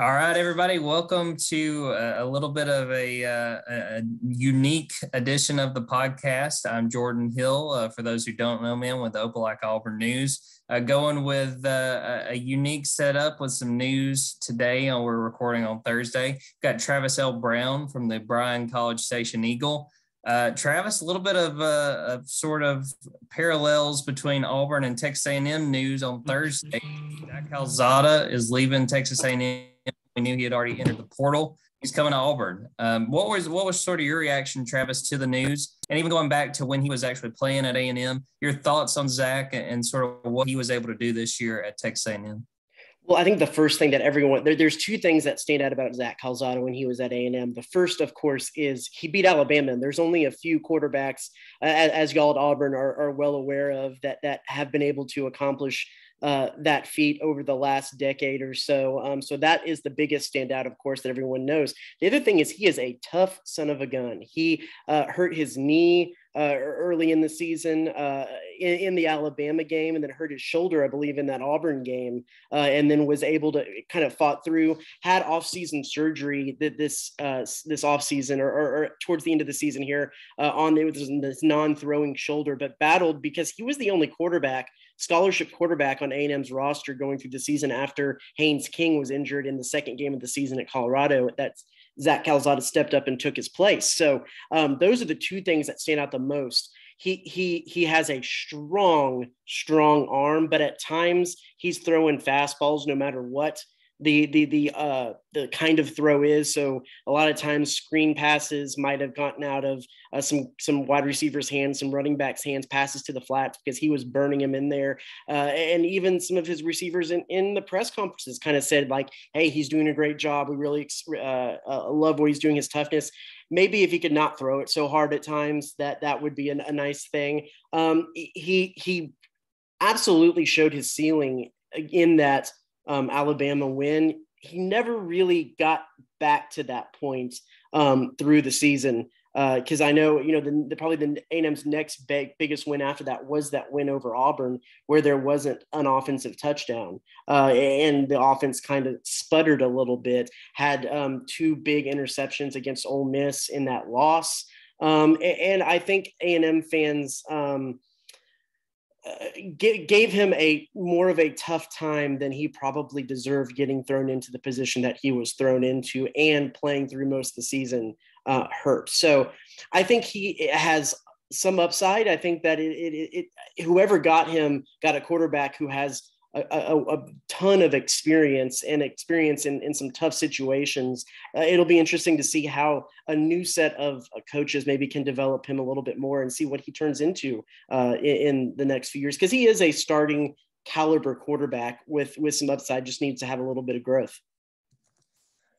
All right, everybody, welcome to a, a little bit of a, uh, a, unique edition of the podcast. I'm Jordan Hill. Uh, for those who don't know me, I'm with Opelika Auburn News. Uh, going with uh, a unique setup with some news today. Uh, we're recording on Thursday. We've got Travis L. Brown from the Bryan College Station Eagle. Uh, Travis, a little bit of, uh, of sort of parallels between Auburn and Texas A&M news on Thursday. Zach Calzada is leaving Texas A&M we knew he had already entered the portal. He's coming to Auburn. Um, what was what was sort of your reaction, Travis, to the news, and even going back to when he was actually playing at A and M? Your thoughts on Zach and sort of what he was able to do this year at Texas A and M? Well, I think the first thing that everyone there, there's two things that stand out about Zach Calzada when he was at A and M. The first, of course, is he beat Alabama, and there's only a few quarterbacks, uh, as y'all at Auburn are, are well aware of, that that have been able to accomplish uh, that feat over the last decade or so. Um, so that is the biggest standout, of course, that everyone knows. The other thing is he is a tough son of a gun. He uh, hurt his knee uh, early in the season uh, in, in, the Alabama game, and then hurt his shoulder, I believe, in that Auburn game, uh, and then was able to kind of fought through. Had off-season surgery that this uh, this off-season or, or, or, towards the end of the season here uh, on this non-throwing shoulder, but battled because he was the only quarterback scholarship quarterback on A&M's roster going through the season after Haynes King was injured in the second game of the season at Colorado. That's Zach Calzada stepped up and took his place. So um, those are the two things that stand out the most. He he he has a strong strong arm, but at times he's throwing fastballs no matter what the the the uh the kind of throw is. So a lot of times screen passes might have gotten out of uh, some some wide receivers' hands, some running backs' hands, passes to the flats because he was burning him in there. Uh, and even some of his receivers in, in the press conferences kind of said like, "Hey, he's doing a great job. We really uh, uh, love what he's doing. His toughness." Maybe if he could not throw it so hard at times, that that would be an, a nice thing. Um, he he absolutely showed his ceiling in that um, Alabama win, he never really got back to that point um, through the season. Because uh, I know, you know, the, the probably the A&M's next big, biggest win after that was that win over Auburn, where there wasn't an offensive touchdown, uh, and the offense kind of sputtered a little bit. Had um, two big interceptions against Ole Miss in that loss, um, and, and, I think A&M fans um, gave him a more of a tough time than he probably deserved getting thrown into the position that he was thrown into and playing through most of the season uh, hurt. So I think he has some upside. I think that it, it, it, whoever got him got a quarterback who has a, a, ton of experience and experience in, in some tough situations. Uh, it'll be interesting to see how a new set of uh, coaches maybe can develop him a little bit more and see what he turns into uh, in, in, the next few years because he is a starting caliber quarterback with with some upside. Just needs to have a little bit of growth.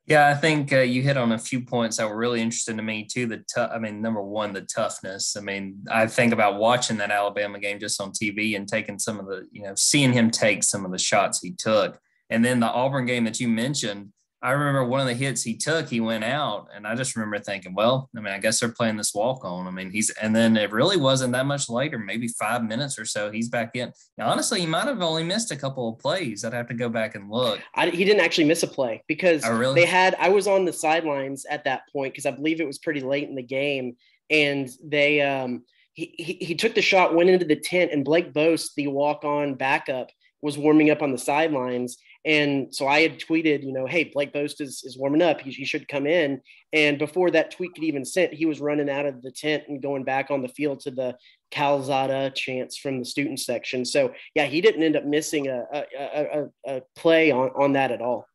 Yeah, I think uh, you hit on a few points that were really interesting to me too. The tough, I mean, number one, the toughness. I mean, I think about watching that Alabama game just on TV and taking some of the, you know, seeing him take some of the shots he took, and then the Auburn game that you mentioned. I remember one of the hits he took, he went out, and I just remember thinking, well, I mean, I guess they're playing this walk on. I mean, he's, and then it really wasn't that much later, maybe five minutes or so, he's back in. Now, honestly, he might have only missed a couple of plays. I'd have to go back and look. I, he didn't actually miss a play because oh, really? they had, I was on the sidelines at that point because I believe it was pretty late in the game, and they, um, he, he, he took the shot, went into the tent, and Blake Boast, the walk on backup, was warming up on the sidelines and so I had tweeted, you know, hey, Blake Boast is, is warming up. He, he should come in. And before that tweet could even sent, he was running out of the tent and going back on the field to the Calzada chants from the student section. So yeah, he didn't end up missing a, a, a, a play on, on that at all.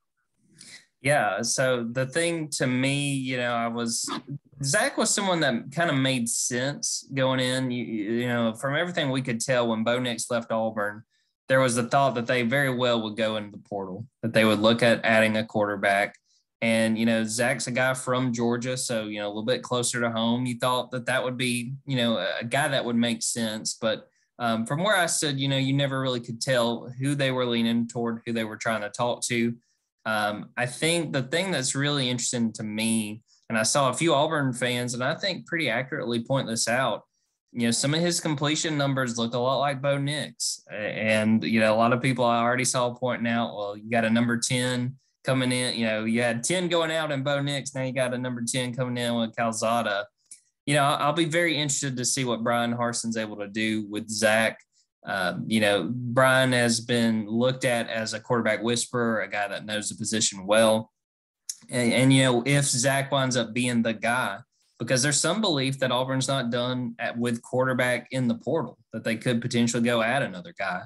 Yeah. So the thing to me, you know, I was Zach was someone that kind of made sense going in. You, you know, from everything we could tell when Bo Nix left Auburn, there was the thought that they very well would go into the portal, that they would look at adding a quarterback. And, you know, Zach's a guy from Georgia, so, you know, a little bit closer to home. You thought that that would be, you know, a guy that would make sense. But um, from where I stood, you know, you never really could tell who they were leaning toward, who they were trying to talk to. Um, I think the thing that's really interesting to me, and I saw a few Auburn fans, and I think pretty accurately point this out, you know, some of his completion numbers look a lot like Bo Nix. And, you know, a lot of people I already saw pointing out, well, you got a number 10 coming in. You know, you had 10 going out in Bo Nix. Now you got a number 10 coming in with Calzada. You know, I'll be very interested to see what Bryan Harsin's able to do with Zach. Um, you know, Brian has been looked at as a quarterback whisperer, a guy that knows the position well. And, and, you know, if Zach winds up being the guy, because there's some belief that Auburn's not done at, with quarterback in the portal, that they could potentially go add another guy.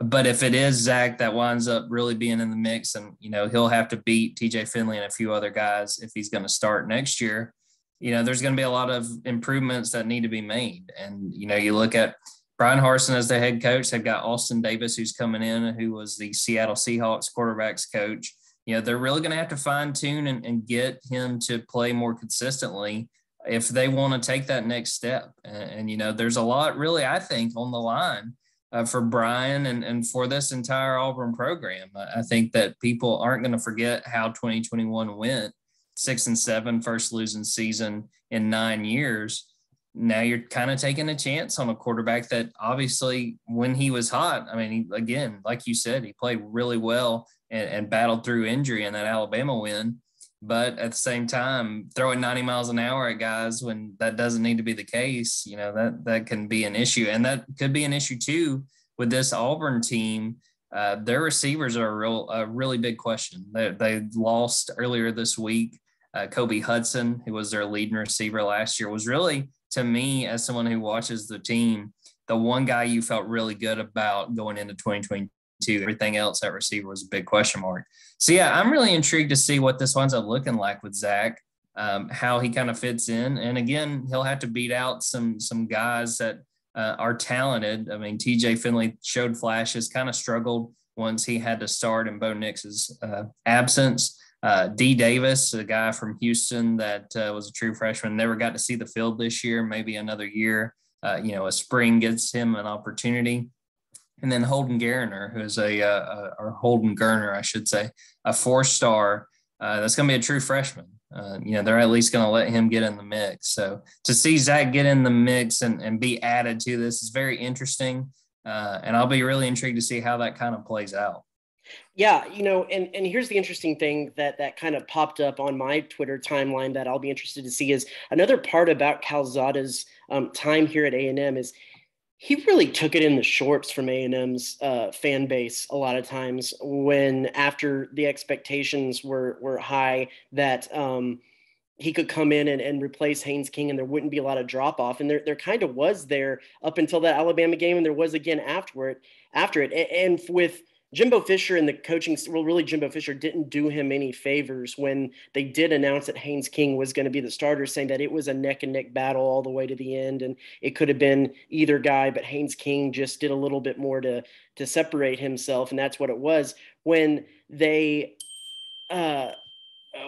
But if it is Zach that winds up really being in the mix, and you know he'll have to beat TJ Finley and a few other guys if he's going to start next year, you know there's going to be a lot of improvements that need to be made. And you know you look at Bryan Harsin as the head coach. They've got Austin Davis who's coming in, who was the Seattle Seahawks quarterbacks coach. You know they're really going to have to fine tune and, and get him to play more consistently if they want to take that next step. And, and, you know, there's a lot really, I think, on the line uh, for Bryan and, and for this entire Auburn program. I think that people aren't going to forget how 2021 went six and seven, first losing season in nine years. Now you're kind of taking a chance on a quarterback that obviously, when he was hot, I mean, he, again, like you said, he played really well and, and battled through injury in that Alabama win but at the same time throwing 90 miles an hour at guys when that doesn't need to be the case you know that that can be an issue. And that could be an issue too with this auburn team. Uh, their receivers are a real a really big question. They, they lost earlier this week uh, kobe hudson who was their leading receiver last year was really to me as someone who watches the team the one guy you felt really good about going into 2022 To everything else at receiver was a big question mark. So yeah, I'm really intrigued to see what this winds up looking like with Zach, um, how he kind of fits in. And again, he'll have to beat out some some guys that uh, are talented. I mean, TJ Finley showed flashes, kind of struggled once he had to start in Bo Nix's uh, absence. Uh, D Davis, a guy from Houston that uh, was a true freshman, never got to see the field this year. Maybe another year, uh, you know, a spring gets him an opportunity and then Holden Geriner, who's a, uh, or Holden Geriner, I should say, a four star. Uh, that's going to be a true freshman. Uh, you know, they're at least going to let him get in the mix. So to see Zach get in the mix and, and be added to this is very interesting. Uh, and I'll be really intrigued to see how that kind of plays out. Yeah, you know, and and here's the interesting thing that that kind of popped up on my Twitter timeline that I'll be interested to see is another part about Calzada's um, time here at A and M is he really took it in the shorts from A&M's uh, fan base a lot of times when after the expectations were were high that um, he could come in and, and replace Haynes King and there wouldn't be a lot of drop off and there there kind of was there up until that Alabama game and there was again afterward after it. And with Jimbo Fisher and the coaching, well, really, Jimbo Fisher didn't do him any favors when they did announce that Haynes King was going to be the starter, saying that it was a neck and neck battle all the way to the end, and it could have been either guy, but Haynes King just did a little bit more to to separate himself, and that's what it was. When they, uh,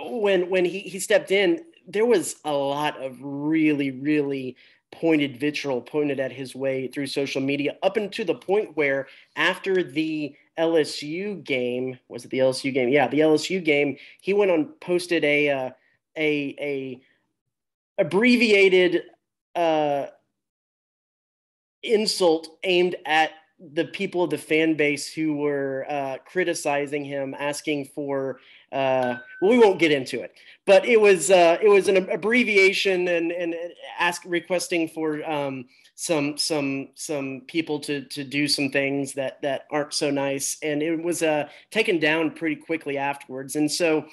when when he he stepped in, there was a lot of really really pointed vitriol pointed at his way through social media up into the point where after the LSU game, was it the LSU game? Yeah, the LSU game. He went on posted a uh, a a abbreviated uh, insult aimed at the people of the fan base who were uh, criticizing him, asking for. Uh, well, we won't get into it, but it was uh, it was an abbreviation and and ask requesting for um, some some some people to to do some things that that aren't so nice. And it was uh taken down pretty quickly afterwards. And so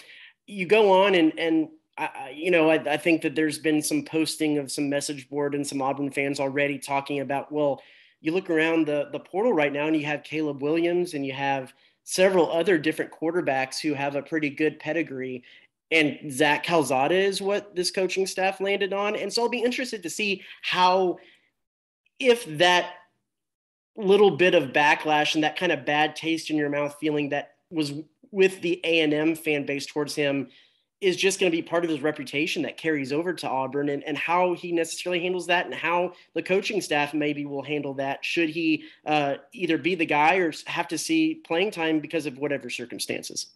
you go on and and I, you know, I, I, think that there's been some posting of some message board and some Auburn fans already talking about, well, you look around the, the portal right now and you have Caleb Williams and you have several other different quarterbacks who have a pretty good pedigree. And Zach Calzada is what this coaching staff landed on. And so I'll be interested to see how if that little bit of backlash and that kind of bad taste in your mouth feeling that was with the A&M fan base towards him is just going to be part of his reputation that carries over to Auburn and, and how he necessarily handles that and how the coaching staff maybe will handle that should he uh, either be the guy or have to see playing time because of whatever circumstances.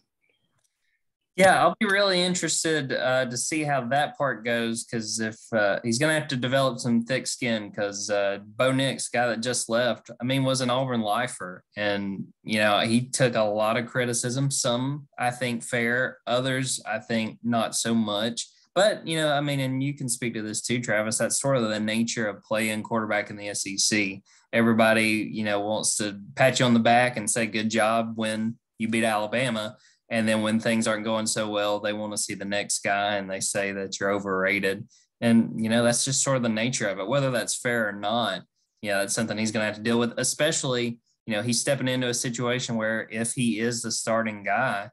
Yeah, I'll be really interested uh, to see how that part goes because if uh, he's going to have to develop some thick skin because uh, Bo Nix, guy that just left, I mean, was an Auburn lifer. And, you know, he took a lot of criticism, some I think fair, others I think not so much. But, you know, I mean, and you can speak to this too, Travis. That's sort of the nature of playing quarterback in the SEC. Everybody, you know, wants to pat you on the back and say, good job when you beat Alabama and then when things aren't going so well, they want to see the next guy and they say that you're overrated. And, you know, that's just sort of the nature of it. Whether that's fair or not, yeah, you know, that's something he's going to have to deal with, especially, you know, he's stepping into a situation where if he is the starting guy,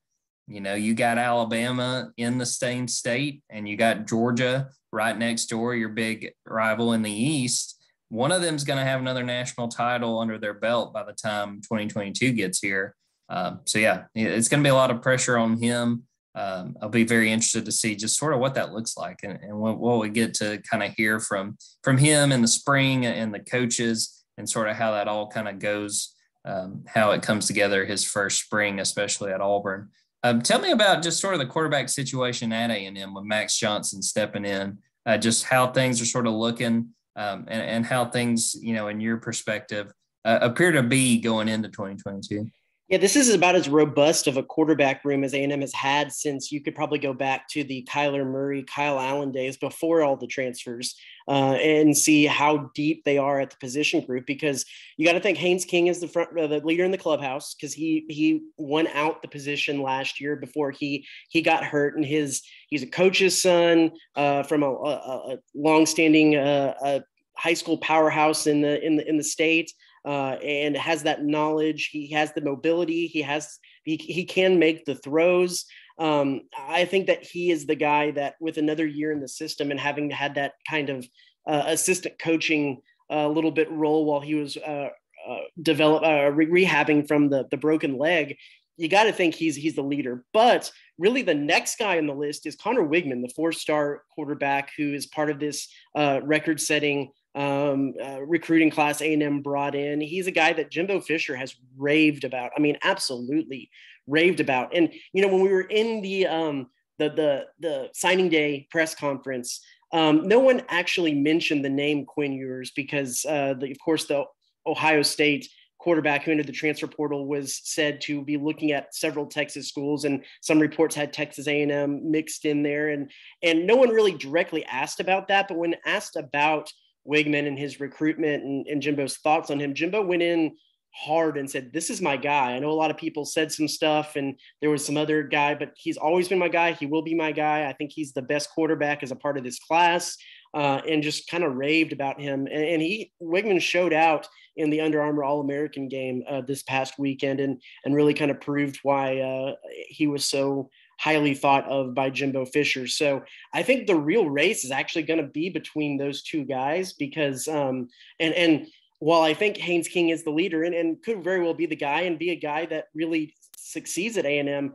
you know, you got Alabama in the same state and you got Georgia right next door, your big rival in the East. One of them's going to have another national title under their belt by the time 2022 gets here. Um, so yeah, it's going to be a lot of pressure on him. Um, I'll be very interested to see just sort of what that looks like and, and what, what, we get to kind of hear from from him in the spring and the coaches and sort of how that all kind of goes, um, how it comes together his first spring, especially at Auburn. Um, tell me about just sort of the quarterback situation at A&M with Max Johnson stepping in, uh, just how things are sort of looking um, and, and, how things, you know, in your perspective, uh, appear to be going into 2022. Yeah, this is about as robust of a quarterback room as A&M has had since you could probably go back to the Kyler Murray, Kyle Allen days before all the transfers uh, and see how deep they are at the position group. Because you got to think Haynes King is the front, uh, the leader in the clubhouse because he he won out the position last year before he he got hurt, and his he's a coach's son uh, from a, a, a longstanding uh, high school powerhouse in the in the in the state uh, and has that knowledge. He has the mobility. He has he, he can make the throws. Um, I think that he is the guy that, with another year in the system and having had that kind of uh, assistant coaching a uh, little bit role while he was uh, uh, develop uh, re- rehabbing from the the broken leg, you got to think he's he's the leader. But really, the next guy on the list is Conner Weigman, the four-star quarterback who is part of this uh, record-setting um, uh, recruiting class A&M brought in. He's a guy that Jimbo Fisher has raved about. I mean, absolutely raved about. And you know, when we were in the um, the the the signing day press conference, um, no one actually mentioned the name Quinn Ewers because, uh, the, of course, the Ohio State quarterback who entered the transfer portal was said to be looking at several Texas schools, and some reports had Texas A&M mixed in there, and and no one really directly asked about that. But when asked about Weigman and his recruitment and, and Jimbo's thoughts on him. Jimbo went in hard and said, This is my guy. I know a lot of people said some stuff and there was some other guy, but he's always been my guy. He will be my guy. I think he's the best quarterback as a part of this class. Uh, and just kind of raved about him. And, and, he Weigman showed out in the Under Armour All American game uh, this past weekend, and and really kind of proved why uh, he was so highly thought of by Jimbo Fisher. So I think the real race is actually going to be between those two guys because, um, and, and while I think Haynes King is the leader and, and could very well be the guy and be a guy that really succeeds at A&M,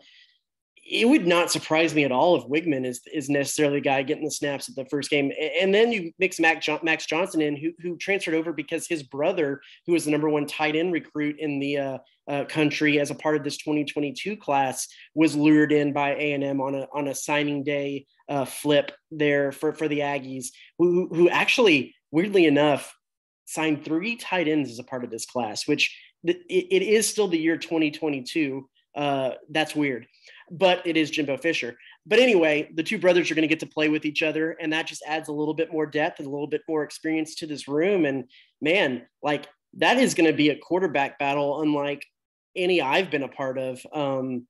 it would not surprise me at all if Weigman is, is necessarily the guy getting the snaps at the first game. And then you mix Max, Max Johnson in, who, who transferred over because his brother, who was the number one tight end recruit in the uh, uh, country as a part of this 2022 class, was lured in by A&M on a, on a signing day uh, flip there for, for the Aggies, who, who actually, weirdly enough, signed three tight ends as a part of this class, which it, it is still the year 2022. Uh, that's weird but it is Jimbo Fisher. But anyway, the two brothers are going to get to play with each other, and that just adds a little bit more depth and a little bit more experience to this room. And man, like that is going to be a quarterback battle unlike any I've been a part of um,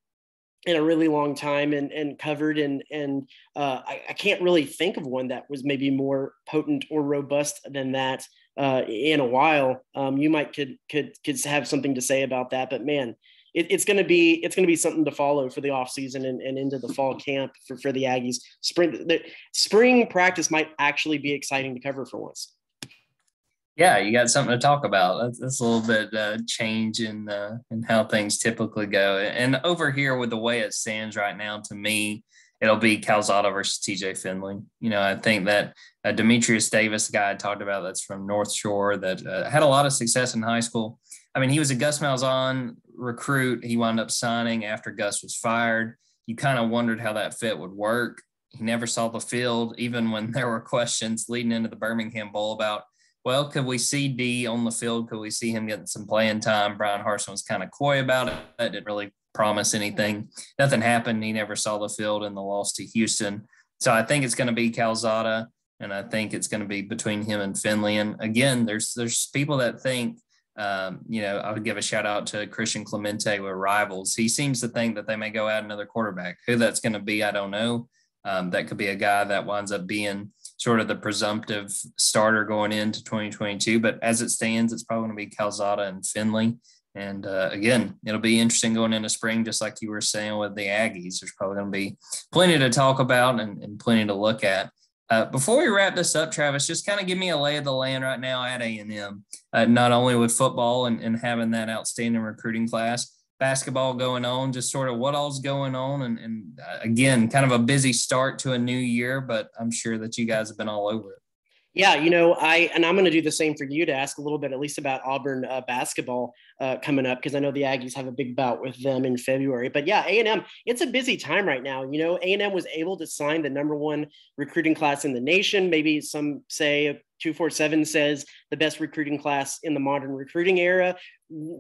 in a really long time and, and covered. And, and uh, I, I, can't really think of one that was maybe more potent or robust than that uh, in a while. Um, you might could, could, could have something to say about that, but man, it, it's going to be it's going to be something to follow for the offseason and, and into the fall camp for, for the Aggies. Spring the spring practice might actually be exciting to cover for once. Yeah, you got something to talk about. That's, that's a little bit uh, change in uh, in how things typically go. And over here, with the way it stands right now, to me, it'll be Calzada versus TJ Finley. You know, I think that uh, Dematrius Davis, the guy I talked about, that's from North Shore, that uh, had a lot of success in high school. I mean, he was a Gus Malzahn recruit. He wound up signing after Gus was fired. you kind of wondered how that fit would work. He never saw the field, even when there were questions leading into the Birmingham Bowl about, well, could we see D on the field? Could we see him getting some playing time? Bryan Harsin was kind of coy about it. Didn't really promise anything. Nothing happened. He never saw the field in the loss to Houston. So I think it's going to be Calzada, and I think it's going to be between him and Finley. And again, there's there's people that think um, you know, I would give a shout out to Christian Clemente with Rivals. He seems to think that they may go add another quarterback. Who that's going to be, I don't know. Um, that could be a guy that winds up being sort of the presumptive starter going into 2022. But as it stands, it's probably going to be Calzada and Finley. And uh, again, it'll be interesting going into spring, just like you were saying with the Aggies. There's probably going to be plenty to talk about and, and plenty to look at. Uh, before we wrap this up, Travis, just kind of give me a lay of the land right now at A&M, uh, not only with football and, and having that outstanding recruiting class, basketball going on, just sort of what all's going on. And, and uh, again, kind of a busy start to a new year, but I'm sure that you guys have been all over it. Yeah, you know, I and I'm going to do the same for you to ask a little bit, at least about Auburn uh, basketball uh, coming up, because I know the Aggies have a big bout with them in February. But yeah, A and M, it's a busy time right now. You know, A and M was able to sign the number one recruiting class in the nation. Maybe some say 247 says the best recruiting class in the modern recruiting era.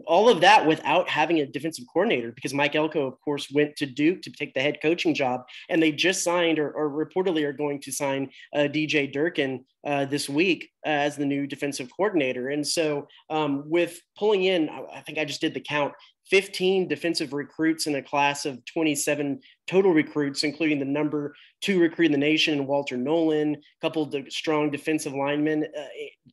All of that without having a defensive coordinator, because Mike Elko, of course, went to Duke to take the head coaching job. And they just signed, or, or reportedly are going to sign uh, DJ Durkin uh, this week uh, as the new defensive coordinator. And so, um, with pulling in, I think I just did the count 15 defensive recruits in a class of 27 total recruits, including the number two recruit in the nation, Walter Nolen, couple of strong defensive linemen. Uh,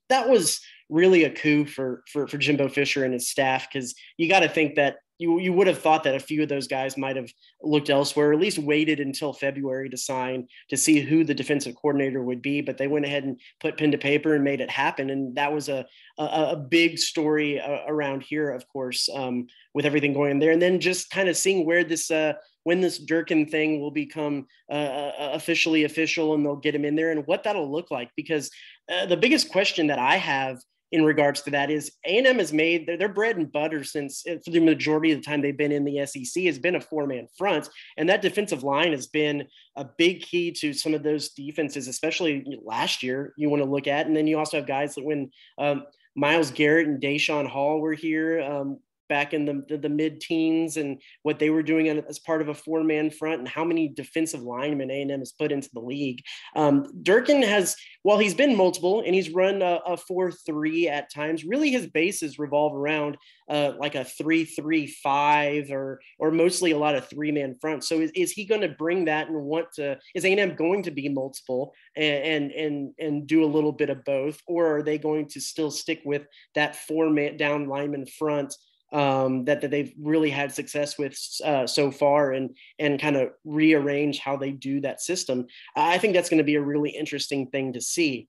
that was really a coup for, for, for Jimbo Fisher and his staff because you got to think that you, you would have thought that a few of those guys might have looked elsewhere, or at least waited until February to sign to see who the defensive coordinator would be. But they went ahead and put pen to paper and made it happen. And that was a, a, a big story uh, around here, of course, um, with everything going on there. And then just kind of seeing where this, uh, when this Durkin thing will become uh, uh, officially official and they'll get him in there and what that'll look like. Because uh, the biggest question that I have in regards to that is A&M has made their, their bread and butter since uh, for the majority of the time they've been in the SEC has been a four-man front. And that defensive line has been a big key to some of those defenses, especially last year you want to look at. And then you also have guys that when um, Myles Garrett and Daeshon Hall were here, um, back in the, the, the mid-teens and what they were doing as part of a four-man front and how many defensive linemen A&M has put into the league. Um, Durkin has, while he's been multiple and he's run a, a 4-3 at times, really his bases revolve around uh, like a 3-3-5 or or mostly a lot of three-man front. So is, is he going to bring that and want to, is A&M going to be multiple and, and, and, and do a little bit of both? Or are they going to still stick with that four-man down lineman front um, that, that they've really had success with uh, so far and and kind of rearrange how they do that system. I think that's going to be a really interesting thing to see.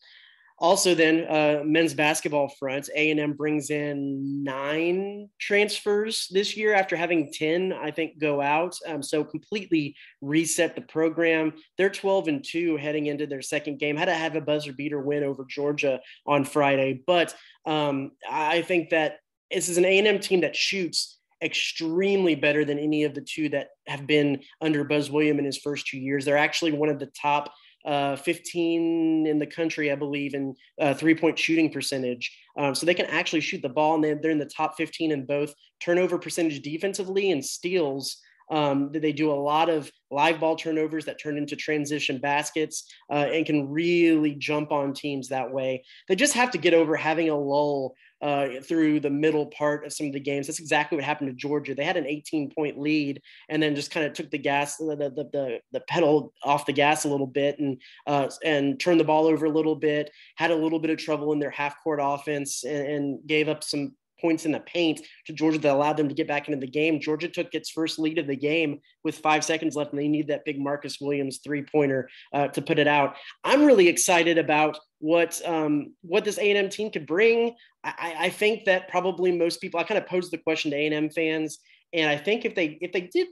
Also, then uh, men's basketball front, A and M brings in nine transfers this year after having ten, I think, go out. Um, so completely reset the program. They're twelve and two heading into their second game. Had to have a buzzer beater win over Georgia on Friday, but um, I think that this is an A&M team that shoots extremely better than any of the two that have been under Buzz Williams in his first two years. They're actually one of the top uh, 15 in the country, I believe, in uh, three point shooting percentage. Um, so they can actually shoot the ball, and they're in the top 15 in both turnover percentage defensively and steals. Um, they do a lot of live ball turnovers that turn into transition baskets uh, and can really jump on teams that way. They just have to get over having a lull uh, through the middle part of some of the games. That's exactly what happened to Georgia. They had an 18 point lead and then just kind of took the gas, the, the, the, the pedal off the gas a little bit and, uh, and turned the ball over a little bit, had a little bit of trouble in their half court offense and, and gave up some points in the paint to Georgia that allowed them to get back into the game. Georgia took its first lead of the game with five seconds left, and they need that big Marcus Williams three pointer uh, to put it out. I'm really excited about what um, what this A&M team could bring. I, I think that probably most people. I kind of posed the question to A&M fans. And I think if they if they did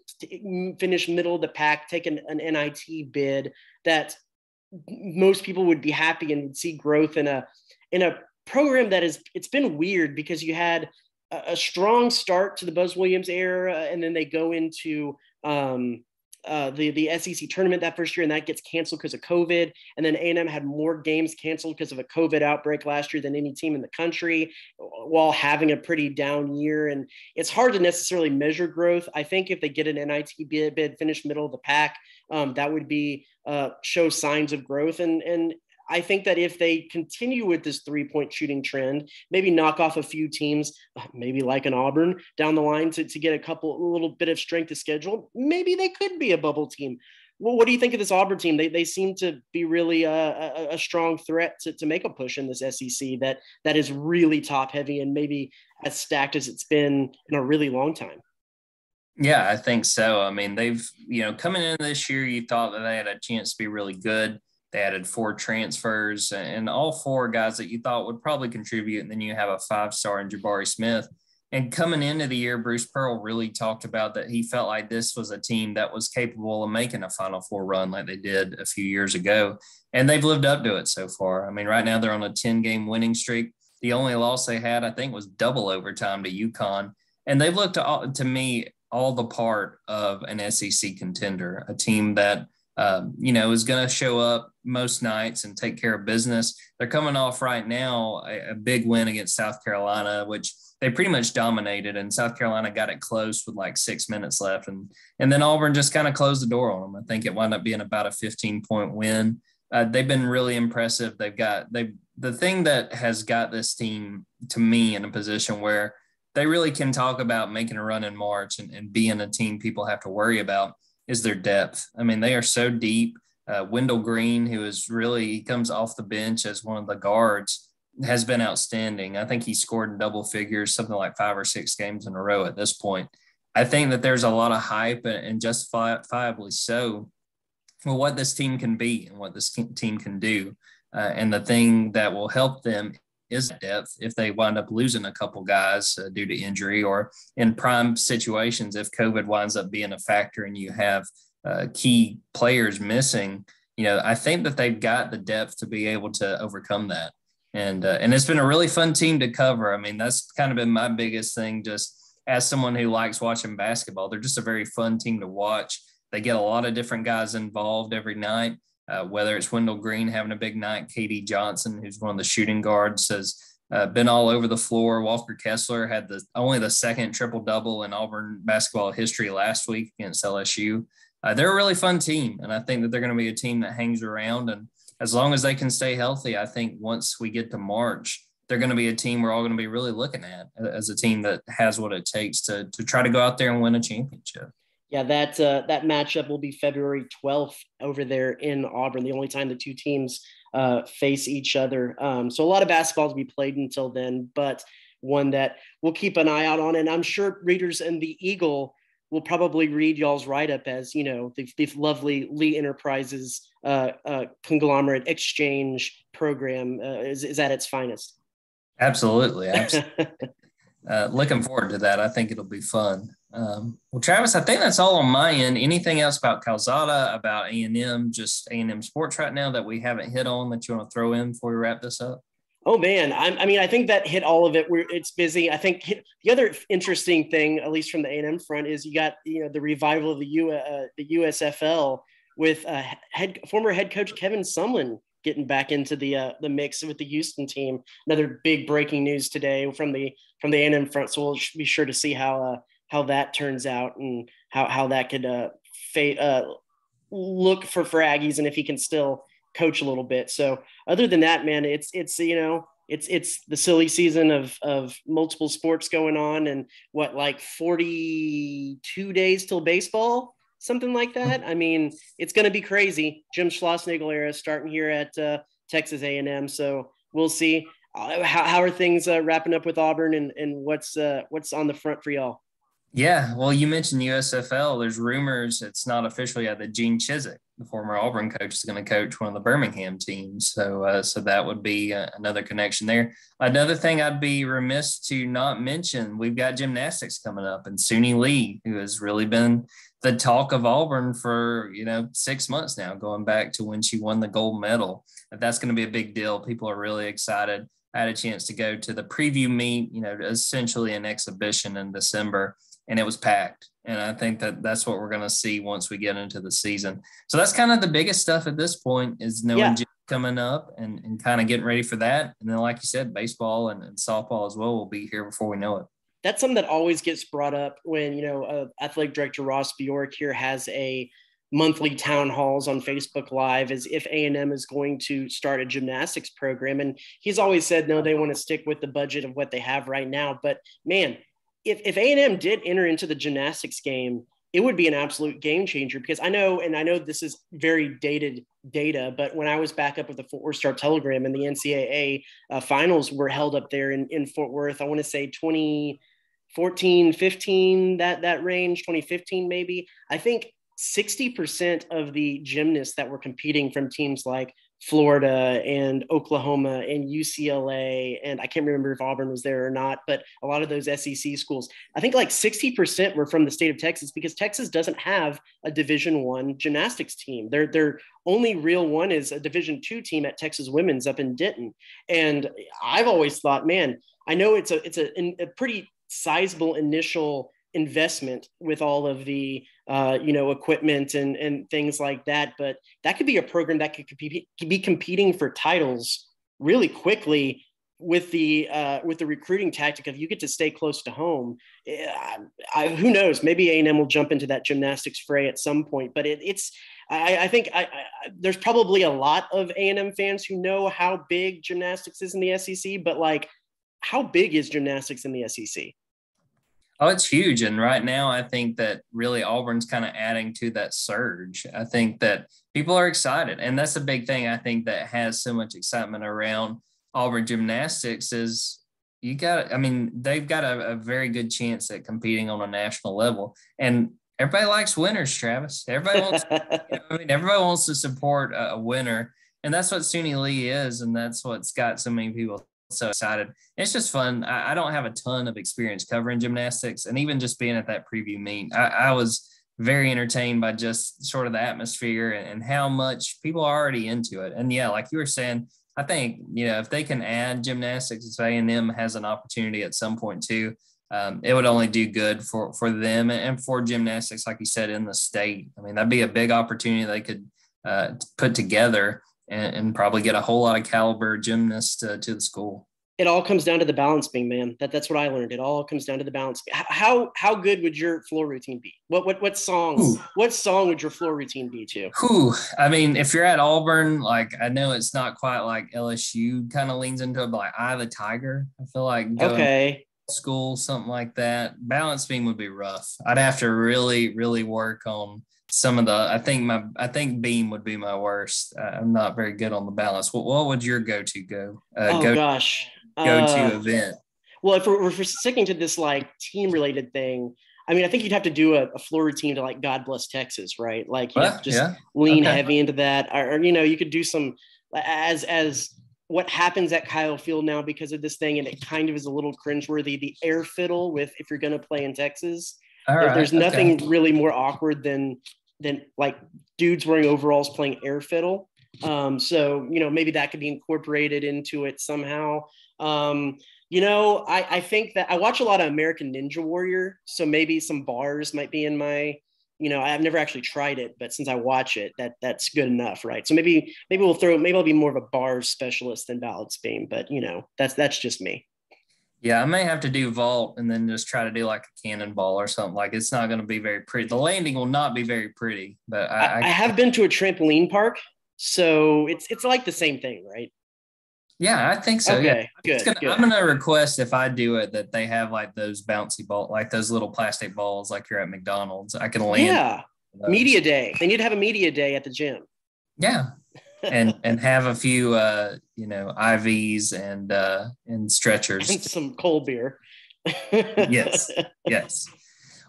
finish middle of the pack, take an, an NIT bid, that most people would be happy and see growth in a in a program that is it's been weird because you had a, a strong start to the Buzz Williams era, and then they go into um, uh, the the SEC tournament that first year, and that gets canceled because of COVID. And then A&M had more games canceled because of a COVID outbreak last year than any team in the country, while having a pretty down year. And it's hard to necessarily measure growth. I think if they get an NIT bid, bid finish middle of the pack, um, that would be uh, show signs of growth. And and I think that if they continue with this three point shooting trend, maybe knock off a few teams, uh, maybe like an Auburn down the line to, to get a couple, a little bit of strength of schedule, maybe they could be a bubble team. Well, what do you think of this Auburn team? They, they seem to be really a, a, a strong threat to, to make a push in this SEC that that is really top heavy and maybe as stacked as it's been in a really long time. Yeah, I think so. I mean, they've, you know, coming in this year, you thought that they had a chance to be really good. They added four transfers and all four guys that you thought would probably contribute. And then you have a five star in Jabari Smith. And coming into the year, Bruce Pearl really talked about that he felt like this was a team that was capable of making a Final Four run like they did a few years ago. And they've lived up to it so far. I mean, right now they're on a 10 game winning streak. The only loss they had, I think, was double overtime to UConn. And they've looked to, to me all the part of an SEC contender, a team that um, you know, is going to show up most nights and take care of business. They're coming off right now a, a, big win against South Carolina, which they pretty much dominated, and South Carolina got it close with like six minutes left, and and then Auburn just kind of closed the door on them. I think it wound up being about a 15 point win. Uh, they've been really impressive. They've got they the thing that has got this team to me in a position where they really can talk about making a run in March and, and being a team people have to worry about is their depth. I mean, they are so deep. Uh, Wendell Green, who is really he comes off the bench as one of the guards, has been outstanding. I think he scored in double figures, something like five or six games in a row at this point. I think that there's a lot of hype and justifiably so for what this team can be and what this team can do. Uh, and the thing that will help them is depth if they wind up losing a couple guys uh, due to injury or in prime situations if COVID winds up being a factor and you have uh, key players missing. You know, I think that they've got the depth to be able to overcome that. And uh, and it's been a really fun team to cover. I mean, that's kind of been my biggest thing. Just as someone who likes watching basketball, they're just a very fun team to watch. They get a lot of different guys involved every night. Uh, whether it's Wendell Green having a big night, K.D. Johnson, who's one of the shooting guards, has uh, been all over the floor. Walker Kessler had the only the second triple double in Auburn basketball history last week against LSU. Uh, they're a really fun team, and I think that they're going to be a team that hangs around. And as long as they can stay healthy, I think once we get to March, they're going to be a team we're all going to be really looking at as a team that has what it takes to to try to go out there and win a championship. Yeah, that uh, that matchup will be February 12th over there in Auburn. The only time the two teams uh, face each other. Um, so a lot of basketball to be played until then, but one that we'll keep an eye out on. And I'm sure readers in the Eagle will probably read y'all's write up as you know the, the lovely Lee Enterprises uh, uh, conglomerate exchange program uh, is, is at its finest. Absolutely, absolutely. Uh, looking forward to that. I think it'll be fun. Um, well, Travis, I think that's all on my end. Anything else about Calzada, about A and M, just A and M sports right now that we haven't hit on that you want to throw in before we wrap this up? Oh man, I, I mean, I think that hit all of it. We're, it's busy. I think the other interesting thing, at least from the A and M front, is you got you know the revival of the U uh, the USFL with uh, head former head coach Kevin Sumlin getting back into the uh, the mix with the Houston team. Another big breaking news today from the from the A and M front. So we'll be sure to see how uh, how that turns out and how, how that could uh, fate, uh, look for, for Aggies and if he can still coach a little bit. So other than that, man, it's, it's, you know, it's, it's the silly season of, of multiple sports going on and what, like 42 days till baseball, something like that. I mean, it's going to be crazy. Jim Schlossnagle era starting here at uh, Texas A&M. So we'll see. Uh, how, how are things uh, wrapping up with Auburn and, and what's uh, what's on the front for y'all? Yeah, well, you mentioned USFL. There's rumors it's not official yet that Gene Chizik, the former Auburn coach, is going to coach one of the Birmingham teams. So, uh, so that would be uh, another connection there. Another thing I'd be remiss to not mention: we've got gymnastics coming up, and Suni Lee, who has really been the talk of Auburn for you know six months now, going back to when she won the gold medal. That's going to be a big deal. People are really excited. I had a chance to go to the preview meet, you know, essentially an exhibition in December and it was packed. And I think that that's what we're going to see once we get into the season. So that's kind of the biggest stuff at this point is knowing yeah. coming up and, and kind of getting ready for that. And then, like you said, baseball and, and softball as well will be here before we know it that's something that always gets brought up when you know uh, athletic director ross bjork here has a monthly town halls on Facebook Live as if A&M is going to start a gymnastics program. And he's always said, no, they want to stick with the budget of what they have right now. But man, if, if A&M did enter into the gymnastics game, it would be an absolute game changer because I know, and I know this is very dated data, but when I was back up with the Fort Worth Star Telegram and the NCAA uh, finals were held up there in, in Fort Worth, I want to say 2014, 15, that, that range, 2015 maybe. I think 60% of the gymnasts that were competing from teams like Florida and Oklahoma and UCLA, and I can't remember if Auburn was there or not, but a lot of those SEC schools, I think like 60% were from the state of Texas because Texas doesn't have a Division One gymnastics team. Their their only real one is a Division Two team at Texas Women's up in Denton. And I've always thought, man, I know it's a it's a, a pretty sizable initial investment with all of the uh, you know equipment and and things like that but that could be a program that could, could be competing for titles really quickly with the uh, with the recruiting tactic of you get to stay close to home. I, I, who knows? Maybe a&m will jump into that gymnastics fray at some point but it, it's I, I think I, there's probably a lot of a&m fans who know how big gymnastics is in the sec but like how big is gymnastics in the sec Oh, it's huge. And right now, I think that really Auburn's kind of adding to that surge. I think that people are excited. And that's a big thing I think that has so much excitement around Auburn gymnastics is you got, I mean, they've got a, a very good chance at competing on a national level. And everybody likes winners, Travis. Everybody wants, I mean, everybody wants to support a, winner. And that's what Suni Lee is. And that's what's got so many people so excited. It's just fun. I, I, don't have a ton of experience covering gymnastics, and even just being at that preview meet, I, I was very entertained by just sort of the atmosphere and, and, how much people are already into it. And yeah, like you were saying, I think you know if they can add gymnastics, if A and M has an opportunity at some point too, um, it would only do good for for them and for gymnastics, like you said, in the state. I mean, that'd be a big opportunity they could uh, put together and, and probably get a whole lot of caliber gymnasts to, to the school it all comes down to the balance beam, man. That that's what I learned. It all comes down to the balance. How how good would your floor routine be? What what what song? Ooh. What song would your floor routine be to? Who? I mean, if you're at Auburn, like I know it's not quite like LSU. Kind of leans into it, like Eye of the Tiger. I feel like okay school something like that. Balance beam would be rough. I'd have to really really work on some of the i think my i think beam would be my worst. Uh, i'm not very good on the balance. What, what would your go-to go uh, oh go, gosh. go-to uh, event? well if we're, if we're sticking to this like team related thing i mean i think you'd have to do a, a floor routine to like god bless texas right? Like you just yeah. lean okay. heavy into that. Or, or you know you could do some as as what happens at Kyle Field now because of this thing, and it kind of is a little cringeworthy. The air fiddle with if you're going to play in Texas, right, there's nothing okay. really more awkward than than like dudes wearing overalls playing air fiddle. Um, so you know maybe that could be incorporated into it somehow. Um, you know, I, I think that I watch a lot of American Ninja Warrior, so maybe some bars might be in my. You know, I've never actually tried it, but since I watch it, that that's good enough, right? So maybe maybe we'll throw maybe I'll be more of a bars specialist than balance beam, but you know, that's that's just me. Yeah, I may have to do vault and then just try to do like a cannonball or something. Like it's not going to be very pretty. The landing will not be very pretty, but I, I, I have been to a trampoline park, so it's it's like the same thing, right? Yeah, I think so. Okay, yeah. good, gonna, good. I'm gonna request if I do it that they have like those bouncy ball, like those little plastic balls, like you're at McDonald's. I can land. Yeah, media day. They need to have a media day at the gym. Yeah, and and have a few uh you know ivs and uh and stretchers. And some cold beer. Yes yes.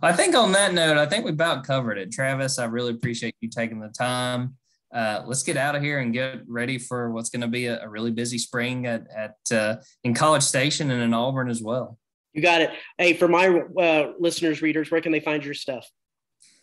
I think on that note i think we about covered it. Travis i really appreciate you taking the time. Uh, let's get out of here and get ready for what's going to be a, a, really busy spring at, at uh, in college station and in auburn as well. You got it. Hey for my uh, listeners readers where can they find your stuff?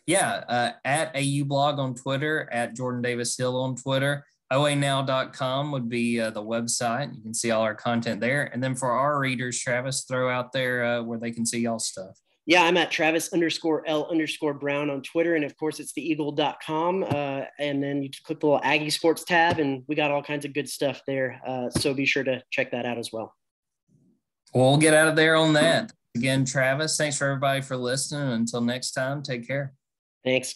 Yeah uh, at au blog on twitter at jordan davis hill on twitter oanow.com would be uh, the website. You can see all our content there. And then for our readers, Travis, throw out there uh, where they can see y'all stuff. Yeah, I'm at Travis underscore L underscore Brown on Twitter. And of course, it's the eagle.com. Uh, and then you click the little Aggie Sports tab, and we got all kinds of good stuff there. Uh, so be sure to check that out as well. Well, we'll get out of there on that. Again, Travis, thanks for everybody for listening. Until next time, take care. Thanks.